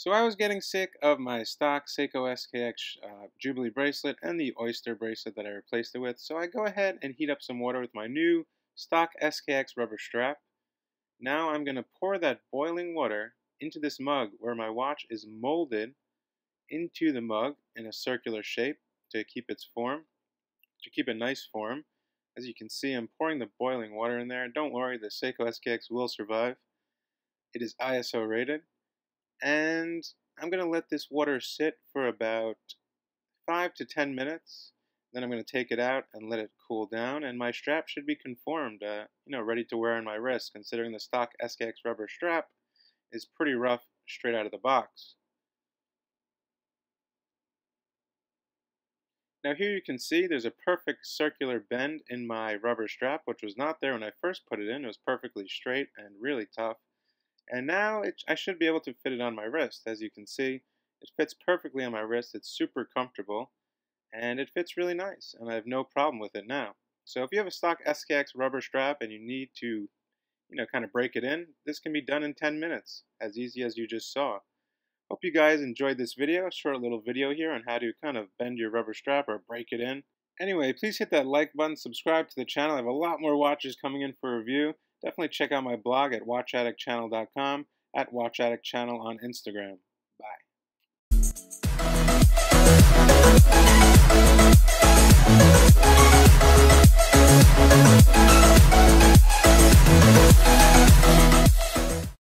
So I was getting sick of my stock Seiko SKX uh, Jubilee bracelet and the Oyster bracelet that I replaced it with, so I go ahead and heat up some water with my new stock SKX rubber strap. Now I'm going to pour that boiling water into this mug where my watch is molded into the mug in a circular shape to keep its form, to keep a nice form. As you can see, I'm pouring the boiling water in there. Don't worry, the Seiko SKX will survive. It is ISO rated and I'm going to let this water sit for about 5 to 10 minutes. Then I'm going to take it out and let it cool down, and my strap should be conformed, uh, you know, ready to wear on my wrist, considering the stock SKX rubber strap is pretty rough straight out of the box. Now here you can see there's a perfect circular bend in my rubber strap, which was not there when I first put it in. It was perfectly straight and really tough. And now it, I should be able to fit it on my wrist. As you can see, it fits perfectly on my wrist. It's super comfortable and it fits really nice and I have no problem with it now. So if you have a stock SKX rubber strap and you need to, you know, kind of break it in, this can be done in 10 minutes, as easy as you just saw. Hope you guys enjoyed this video, a short little video here on how to kind of bend your rubber strap or break it in. Anyway, please hit that like button, subscribe to the channel. I have a lot more watches coming in for review definitely check out my blog at watchaddictchannel.com, at watchaddictchannel on Instagram. Bye.